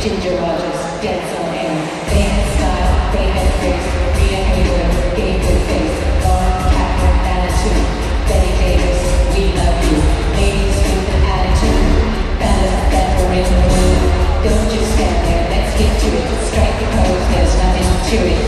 Ginger Rogers, dance on air, Van Styles, Dana Grace, Rhea Hayward, Gabriel Face, Lauren Kaplan, Anna Tune, Betty Davis, We Love You, Ladies with an Attitude, Fellas that were in the mood. Don't just stand there, let's get to it, strike the pose, there's nothing to it.